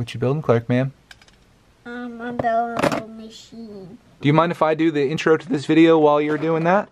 What you building, Clark, man? Um, I'm building a machine. Do you mind if I do the intro to this video while you're doing that?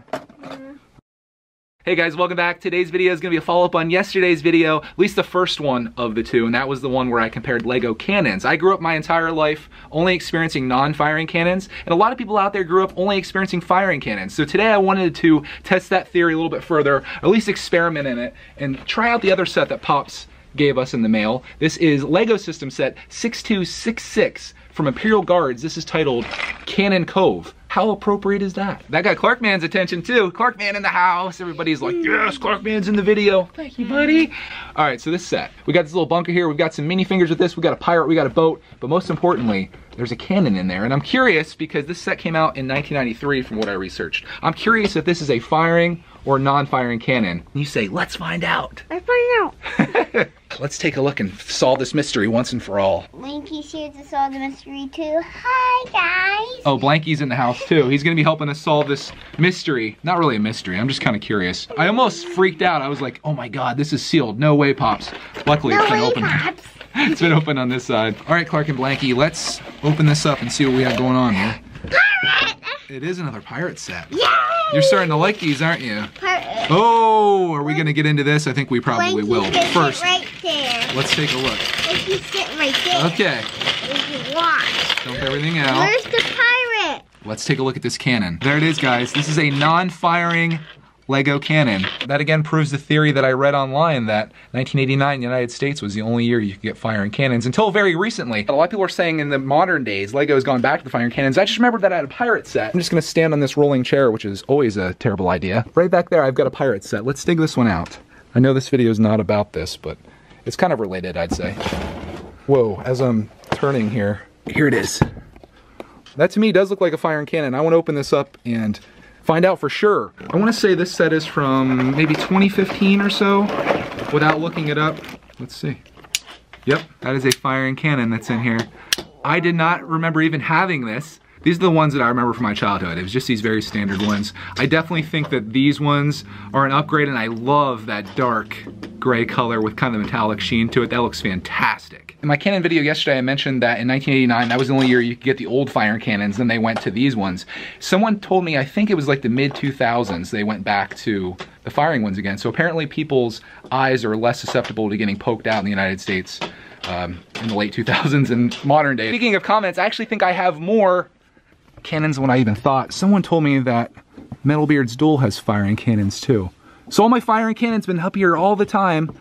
Hey guys, welcome back. Today's video is gonna be a follow-up on yesterday's video, at least the first one of the two, and that was the one where I compared Lego cannons. I grew up my entire life only experiencing non-firing cannons, and a lot of people out there grew up only experiencing firing cannons. So today I wanted to test that theory a little bit further, at least experiment in it, and try out the other set that Pops gave us in the mail. This is Lego System Set 6266 from Imperial Guards. This is titled Cannon Cove. How appropriate is that? That got Clarkman's attention too. Clarkman in the house. Everybody's like, yes, Clarkman's in the video. Thank you, buddy. All right, so this set. We got this little bunker here. We've got some minifigures with this. We got a pirate, we got a boat, but most importantly, there's a cannon in there. And I'm curious because this set came out in 1993 from what I researched. I'm curious if this is a firing or non-firing cannon. You say, let's find out. Let's find out. Let's take a look and solve this mystery once and for all. Linky's here to solve the mystery too. Hi, guys. Oh, Blanky's in the house too. He's gonna be helping us solve this mystery. Not really a mystery, I'm just kind of curious. I almost freaked out. I was like, oh my god, this is sealed. No way, Pops. Luckily, No it's been way, open. Pops. it's been open on this side. All right, Clark and Blanky, let's open this up and see what we have going on here. Pirate! It is another pirate set. Yay! You're starting to like these, aren't you? Oh, are we gonna get into this? I think we probably will. sit First, right there. let's take a look. Sitting right there. Okay, You can watch. dump everything out. Where's the pirate? Let's take a look at this cannon. There it is, guys. This is a non-firing Lego cannon. That again proves the theory that I read online that 1989 the United States was the only year you could get firing cannons until very recently. A lot of people are saying in the modern days Lego has gone back to the firing cannons. I just remembered that I had a pirate set. I'm just gonna stand on this rolling chair, which is always a terrible idea. Right back there, I've got a pirate set. Let's dig this one out. I know this video is not about this, but it's kind of related, I'd say. Whoa, as I'm turning here, here it is. That to me does look like a firing cannon. I want to open this up and find out for sure. I want to say this set is from maybe 2015 or so without looking it up. Let's see. Yep, that is a firing cannon that's in here. I did not remember even having this. These are the ones that I remember from my childhood. It was just these very standard ones. I definitely think that these ones are an upgrade and I love that dark gray color with kind of metallic sheen to it. That looks fantastic. In my cannon video yesterday, I mentioned that in 1989, that was the only year you could get the old firing cannons, then they went to these ones. Someone told me, I think it was like the mid 2000s, they went back to the firing ones again. So apparently people's eyes are less susceptible to getting poked out in the United States um, in the late 2000s and modern day. Speaking of comments, I actually think I have more cannons what I even thought. Someone told me that Metalbeard's Duel has firing cannons too. So all my firing cannons been up here all the time.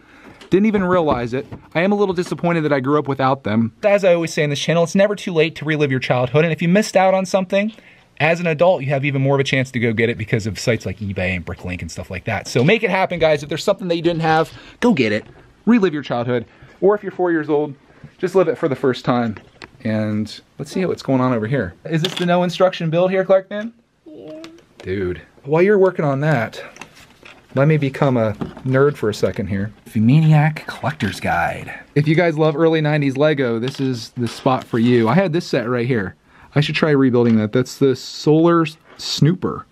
Didn't even realize it. I am a little disappointed that I grew up without them. As I always say in this channel, it's never too late to relive your childhood. And if you missed out on something, as an adult, you have even more of a chance to go get it because of sites like eBay and Bricklink and stuff like that. So make it happen, guys. If there's something that you didn't have, go get it. Relive your childhood. Or if you're four years old, just live it for the first time. And let's see what's going on over here. Is this the no instruction build here, Clarkman? Yeah. Dude, while you're working on that, let me become a nerd for a second here. The Maniac Collector's Guide. If you guys love early 90s Lego, this is the spot for you. I had this set right here. I should try rebuilding that. That's the Solar Snooper.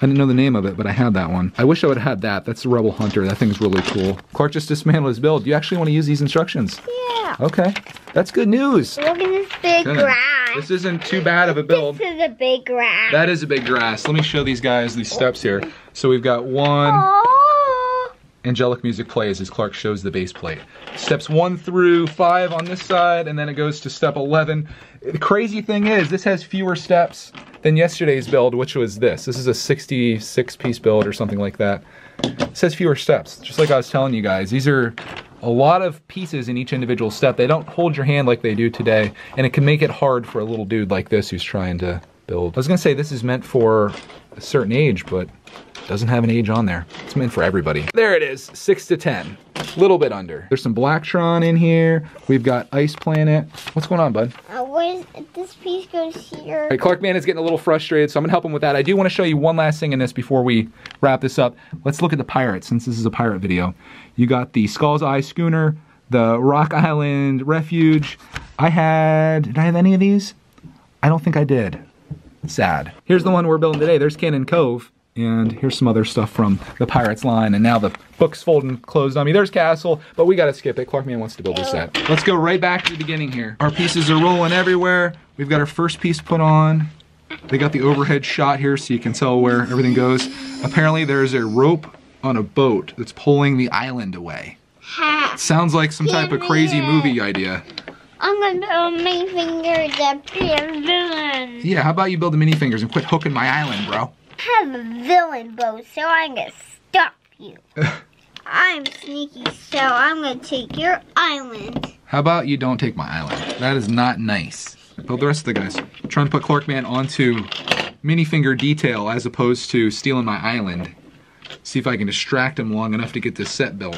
I didn't know the name of it, but I had that one. I wish I would have had that. That's the Rebel Hunter. That thing's really cool. Clark just dismantled his build. Do You actually want to use these instructions. Yeah. Okay, that's good news. Look at this big grass. This isn't too bad of a build. This is a big grass. That is a big grass. Let me show these guys these steps here. So we've got one, Oh. Angelic music plays as Clark shows the base plate. Steps one through five on this side, and then it goes to step 11. The crazy thing is, this has fewer steps than yesterday's build, which was this. This is a 66 piece build or something like that. It says fewer steps, just like I was telling you guys. These are a lot of pieces in each individual step. They don't hold your hand like they do today, and it can make it hard for a little dude like this who's trying to build. I was gonna say this is meant for a certain age, but it doesn't have an age on there. It's meant for everybody. There it is, six to 10. Little bit under. There's some Blacktron in here. We've got Ice Planet. What's going on, bud? Uh, where's this piece goes here? All right, Clark Man is getting a little frustrated, so I'm gonna help him with that. I do want to show you one last thing in this before we wrap this up. Let's look at the pirates, since this is a pirate video. You got the Skull's Eye schooner, the Rock Island Refuge. I had, did I have any of these? I don't think I did. Sad. Here's the one we're building today. There's Cannon Cove. And here's some other stuff from the Pirates line. And now the book's folded and closed on me. There's Castle, but we gotta skip it. Clarkman wants to build this set. Let's go right back to the beginning here. Our pieces are rolling everywhere. We've got our first piece put on. They got the overhead shot here so you can tell where everything goes. Apparently there's a rope on a boat that's pulling the island away. Sounds like some type of crazy movie idea. I'm gonna build my finger to be a villain. Yeah, how about you build the mini fingers and quit hooking my island, bro? I have a villain boat, so I'm gonna stop you. I'm sneaky, so I'm gonna take your island. How about you don't take my island? That is not nice. Build the rest of the guys. I'm trying to put Clarkman onto minifinger detail as opposed to stealing my island. See if I can distract him long enough to get this set built.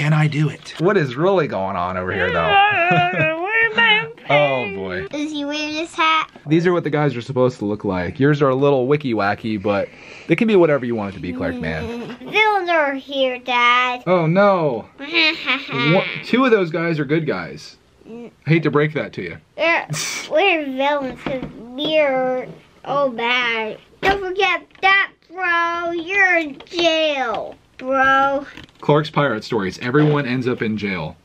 Can I do it? What is really going on over here though? oh boy. Does he wear this hat? These are what the guys are supposed to look like. Yours are a little wicky wacky, but they can be whatever you want it to be, Clarkman. Villains are here, Dad. Oh no. One, two of those guys are good guys. I hate to break that to you. we're, we're villains because we're oh bad. Don't forget that, bro. You're in jail, bro. Clark's Pirate Stories. Everyone ends up in jail.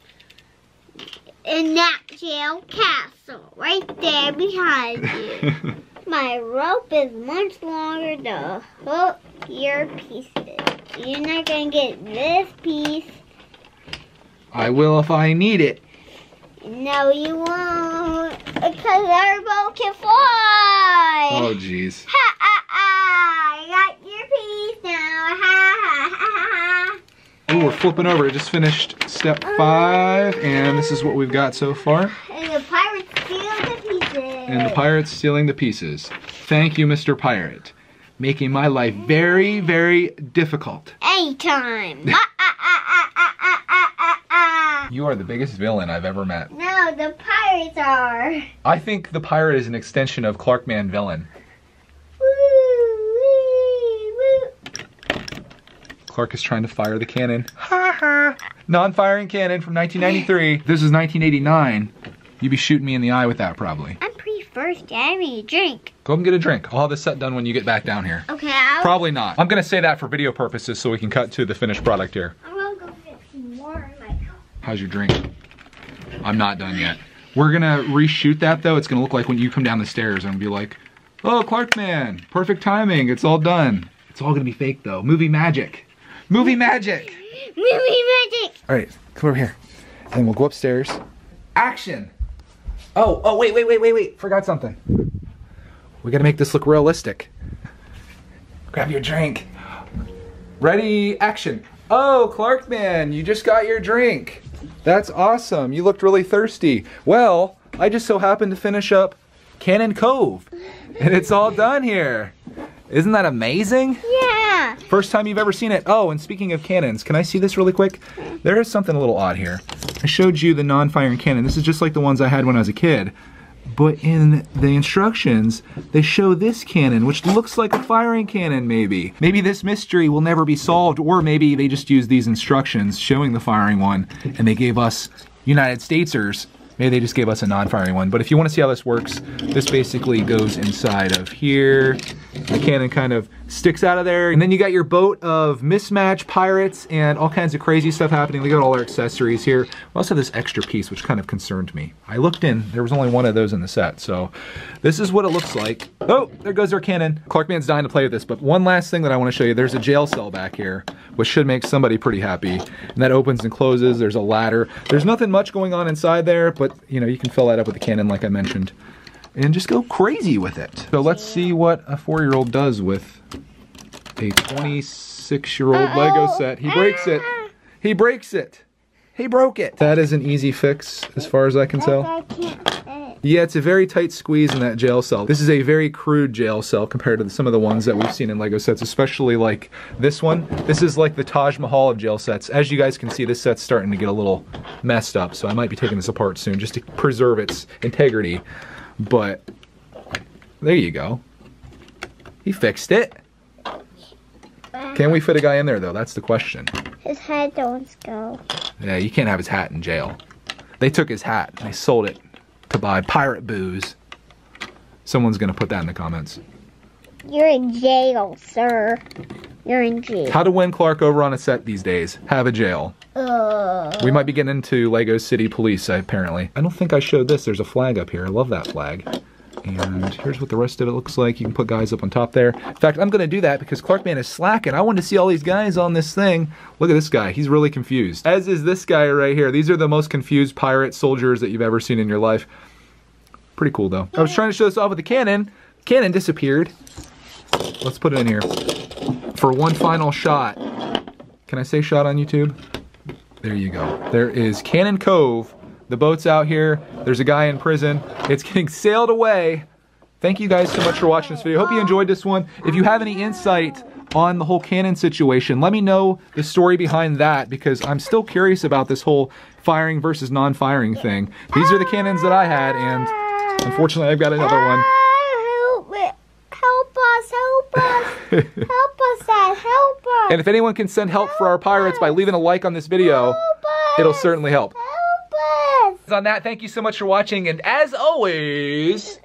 In that jail castle, right there behind you. My rope is much longer to hook your pieces. You're not gonna get this piece. I will if I need it. No, you won't. Because our boat can fly. Oh, jeez. Ooh, we're flipping over. Just finished step five, and this is what we've got so far. And the pirate's stealing the pieces. And the pirate's stealing the pieces. Thank you, Mr. Pirate. Making my life very, very difficult. Anytime. You are the biggest villain I've ever met. No, the pirates are. I think the pirate is an extension of Clarkman villain. Clark is trying to fire the cannon. Ha ha! Non-firing cannon from 1993. This is 1989. You'd be shooting me in the eye with that probably. I'm pretty thirsty. I need a drink. Go up and get a drink. I'll have this set done when you get back down here. Okay, I'll, Probably not. I'm gonna say that for video purposes so we can cut to the finished product here. I'm gonna go get some more in my cup. How's your drink? I'm not done yet. We're gonna reshoot that though. It's gonna look like when you come down the stairs and be like, oh, Clark man, perfect timing. It's all done. It's all gonna be fake though. Movie magic. Movie magic. Movie magic. All right, come over here. And we'll go upstairs. Action. Oh, oh, wait, wait, wait, wait, wait. Forgot something. We gotta make this look realistic. Grab your drink. Ready, action. Oh, Clark man, you just got your drink. That's awesome. You looked really thirsty. Well, I just so happened to finish up Cannon Cove. And it's all done here. Isn't that amazing? Yeah. First time you've ever seen it. Oh, and speaking of cannons, can I see this really quick? There is something a little odd here. I showed you the non-firing cannon. This is just like the ones I had when I was a kid. But in the instructions, they show this cannon, which looks like a firing cannon, maybe. Maybe this mystery will never be solved, or maybe they just used these instructions showing the firing one, and they gave us United Statesers. Maybe they just gave us a non-firing one. But if you want to see how this works, this basically goes inside of here. The cannon kind of sticks out of there. And then you got your boat of mismatch pirates and all kinds of crazy stuff happening. We got all our accessories here. We also have this extra piece, which kind of concerned me. I looked in, there was only one of those in the set. So this is what it looks like. Oh, there goes our cannon. Clarkman's dying to play with this. But one last thing that I want to show you. There's a jail cell back here, which should make somebody pretty happy. And that opens and closes. There's a ladder. There's nothing much going on inside there, but you know, you can fill that up with the cannon like I mentioned and just go crazy with it. So let's see what a four-year-old does with a 26-year-old Lego set. He breaks it. He breaks it. He broke it. That is an easy fix as far as I can tell. I can't fit. Yeah, it's a very tight squeeze in that jail cell. This is a very crude jail cell compared to some of the ones that we've seen in Lego sets, especially like this one. This is like the Taj Mahal of jail sets. As you guys can see, this set's starting to get a little messed up, so I might be taking this apart soon just to preserve its integrity. But there you go. He fixed it. Can we fit a guy in there though? That's the question. His hat don't go. Yeah, you can't have his hat in jail. They took his hat and they sold it to buy pirate booze. Someone's gonna put that in the comments. You're in jail, sir. You're in jail. How to win Clark over on a set these days. Have a jail. Uh, We might be getting into Lego City Police, apparently. I don't think I showed this. There's a flag up here. I love that flag. And here's what the rest of it looks like. You can put guys up on top there. In fact, I'm going to do that because Clarkman is slacking. I want to see all these guys on this thing. Look at this guy. He's really confused. As is this guy right here. These are the most confused pirate soldiers that you've ever seen in your life. Pretty cool, though. I was trying to show this off with the cannon. Cannon disappeared. Let's put it in here. For one final shot. Can I say shot on YouTube? There you go. There is Cannon Cove. The boat's out here. There's a guy in prison. It's getting sailed away. Thank you guys so much for watching this video. Hope you enjoyed this one. If you have any insight on the whole cannon situation, let me know the story behind that because I'm still curious about this whole firing versus non-firing thing. These are the cannons that I had and unfortunately I've got another one. Help, me. help us, help us. help Dad, help us. And if anyone can send help for our pirates by leaving a like on this video, help it'll certainly help. Help us. On that, thank you so much for watching, and as always,